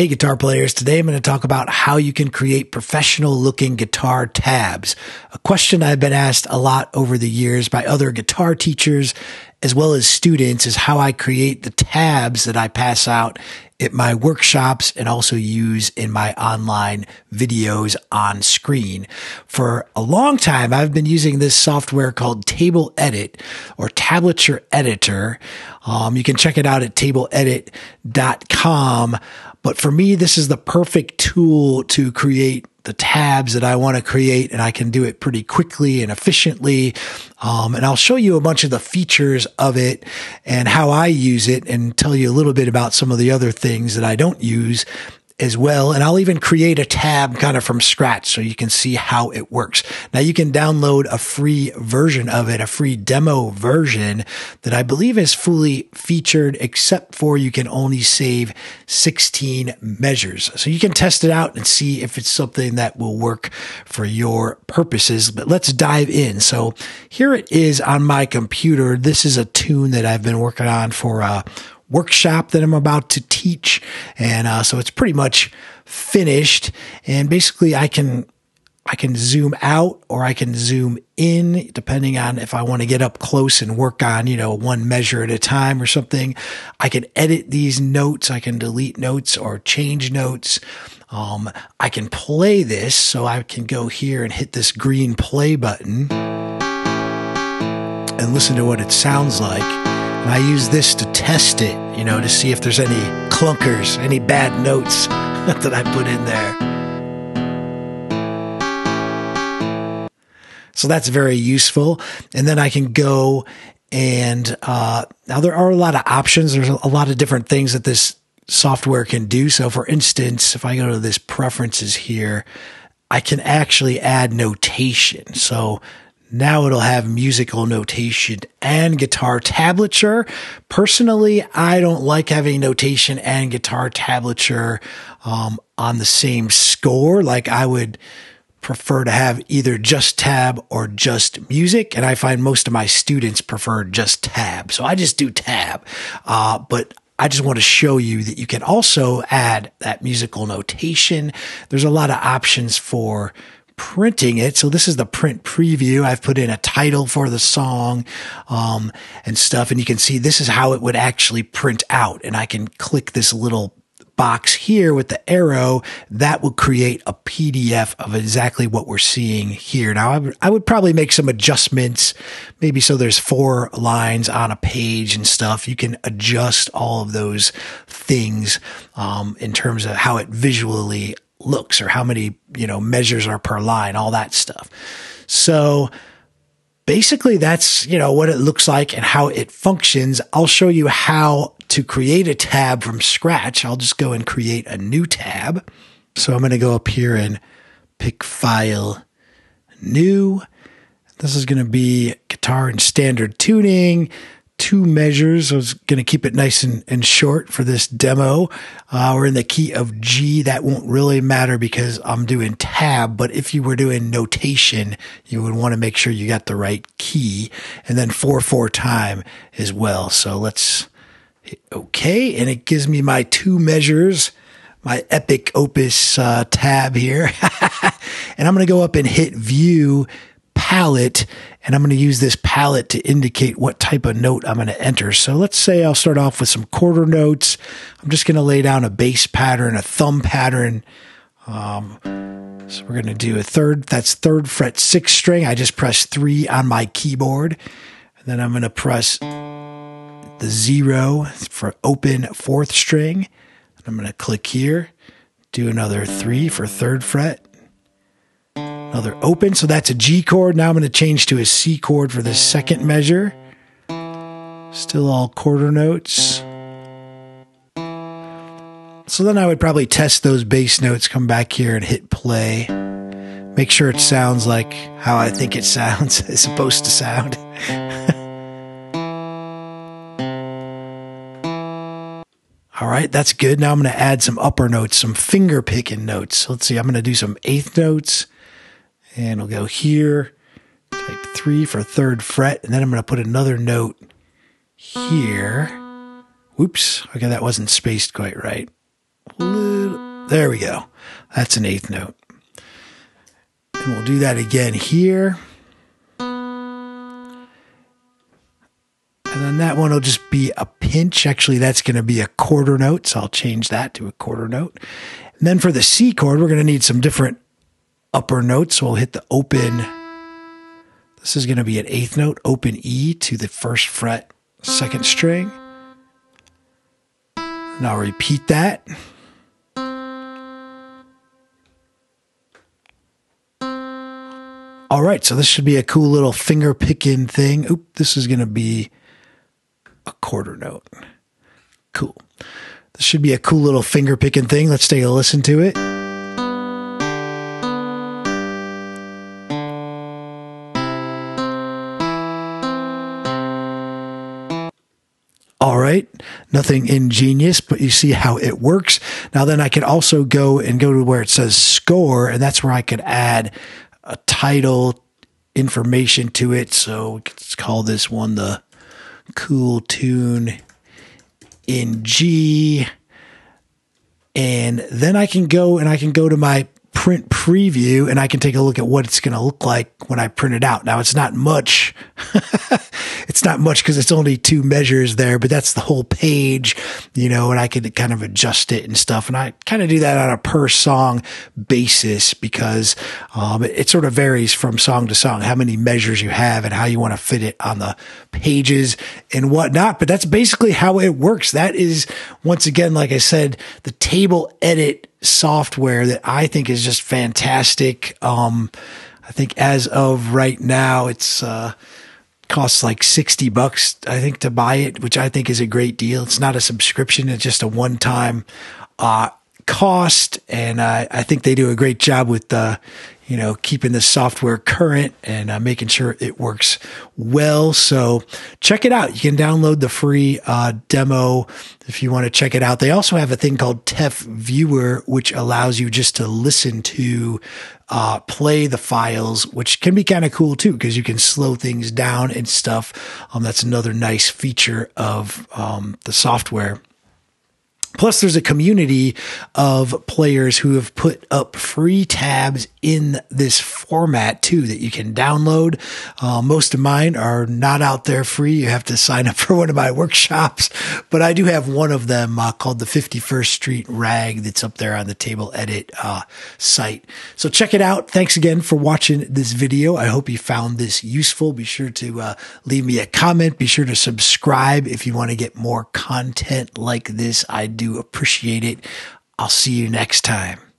Hey, guitar players. Today I'm going to talk about how you can create professional looking guitar tabs. A question I've been asked a lot over the years by other guitar teachers as well as students is how I create the tabs that I pass out at my workshops and also use in my online videos on screen. For a long time, I've been using this software called TablEdit or Tablature Editor. Um, you can check it out at tabledit.com. But for me, this is the perfect tool to create the tabs that I want to create and I can do it pretty quickly and efficiently. Um, and I'll show you a bunch of the features of it and how I use it and tell you a little bit about some of the other things that I don't use as well. And I'll even create a tab kind of from scratch so you can see how it works. Now you can download a free version of it, a free demo version that I believe is fully featured, except for you can only save 16 measures. So you can test it out and see if it's something that will work for your purposes. But let's dive in. So here it is on my computer. This is a tune that I've been working on for uh, workshop that I'm about to teach. And uh, so it's pretty much finished. And basically, I can I can zoom out or I can zoom in depending on if I want to get up close and work on, you know, one measure at a time or something. I can edit these notes. I can delete notes or change notes. Um, I can play this. So I can go here and hit this green play button and listen to what it sounds like. And I use this to test it, you know, to see if there's any clunkers, any bad notes that I put in there. So that's very useful. And then I can go and uh, now there are a lot of options. There's a lot of different things that this software can do. So for instance, if I go to this preferences here, I can actually add notation. So now it'll have musical notation and guitar tablature. Personally, I don't like having notation and guitar tablature um, on the same score. Like I would prefer to have either just tab or just music. And I find most of my students prefer just tab. So I just do tab. Uh, but I just want to show you that you can also add that musical notation. There's a lot of options for printing it. So this is the print preview. I've put in a title for the song, um, and stuff. And you can see this is how it would actually print out. And I can click this little box here with the arrow, that will create a PDF of exactly what we're seeing here. Now, I would, would probably make some adjustments, maybe so there's four lines on a page and stuff. You can adjust all of those things um, in terms of how it visually looks or how many, you know, measures are per line, all that stuff. So basically that's, you know, what it looks like and how it functions. I'll show you how to create a tab from scratch. I'll just go and create a new tab. So I'm going to go up here and pick file new. This is going to be guitar and standard tuning two measures. I was going to keep it nice and, and short for this demo. Uh, we're in the key of G. That won't really matter because I'm doing tab. But if you were doing notation, you would want to make sure you got the right key and then four, four time as well. So let's hit OK. And it gives me my two measures my epic opus uh, tab here. and I'm going to go up and hit view palette and I'm going to use this palette to indicate what type of note I'm going to enter. So let's say I'll start off with some quarter notes. I'm just going to lay down a bass pattern, a thumb pattern. Um, so we're going to do a third, that's third fret six string. I just press three on my keyboard. And then I'm going to press the zero for open fourth string. And I'm going to click here, do another three for third fret another open. So that's a G chord. Now I'm going to change to a C chord for the second measure. Still all quarter notes. So then I would probably test those bass notes, come back here and hit play. Make sure it sounds like how I think it sounds, it's supposed to sound. All right, that's good. Now I'm going to add some upper notes, some finger picking notes. Let's see, I'm going to do some eighth notes. And we'll go here, type three for third fret, and then I'm going to put another note here. Whoops. Okay, that wasn't spaced quite right. Little, There we go. That's an eighth note. And we'll do that again here. And then that one will just be a pinch. Actually, that's going to be a quarter note. So I'll change that to a quarter note. And then for the C chord, we're going to need some different upper notes. So we'll hit the open. This is going to be an eighth note, open E to the first fret, second string. Now repeat that. All right, so this should be a cool little finger picking thing. Oop, this is going to be a quarter note. Cool. This should be a cool little finger picking thing. Let's take a listen to it. Nothing ingenious, but you see how it works. Now, then I can also go and go to where it says score, and that's where I could add a title information to it. So let's call this one the cool tune in G. And then I can go and I can go to my print preview and I can take a look at what it's going to look like when I print it out. Now it's not much. it's not much because it's only two measures there, but that's the whole page, you know, and I could kind of adjust it and stuff. And I kind of do that on a per song basis because um, it, it sort of varies from song to song, how many measures you have and how you want to fit it on the pages and whatnot. But that's basically how it works. That is, once again, like I said, the TablEdit software that I think is just fantastic. Um, I think as of right now, it's uh, costs like sixty bucks. I think to buy it, which I think is a great deal. It's not a subscription; it's just a one-time uh, cost, and I, I think they do a great job with uh, you know keeping the software current and uh, making sure it works well. So check it out. You can download the free uh, demo if you want to check it out. They also have a thing called TEF Viewer, which allows you just to listen to uh, play the files, which can be kind of cool too, because you can slow things down and stuff. Um, that's another nice feature of um, the software. Plus, there's a community of players who have put up free tabs in this format too that you can download. Uh, most of mine are not out there free. You have to sign up for one of my workshops, but I do have one of them uh, called the 51st Street Rag that's up there on the TablEdit uh, site. So check it out. Thanks again for watching this video. I hope you found this useful. Be sure to uh, leave me a comment. Be sure to subscribe if you want to get more content like this. I do appreciate it. I'll see you next time.